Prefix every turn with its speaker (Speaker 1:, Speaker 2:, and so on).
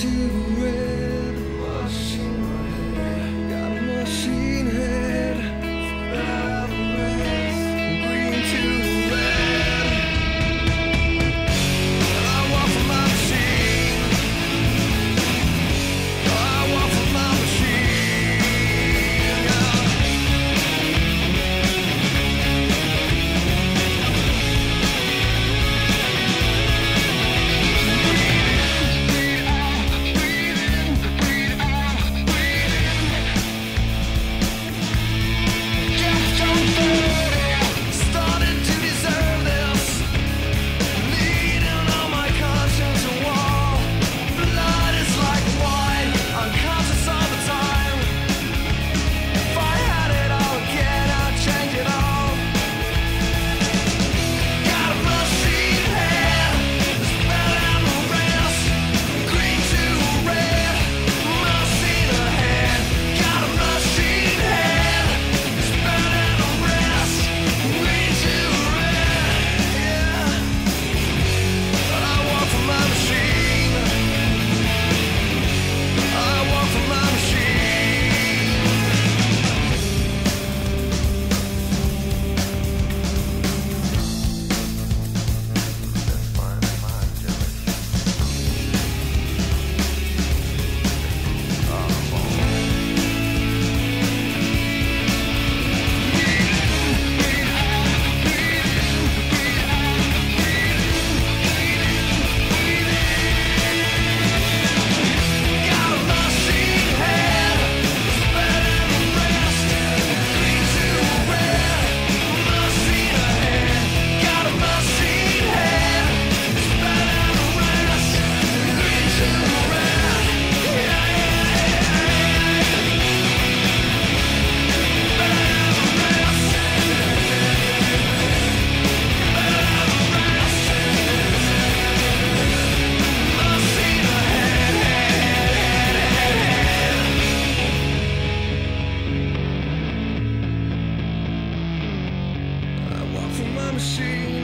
Speaker 1: to rain. 心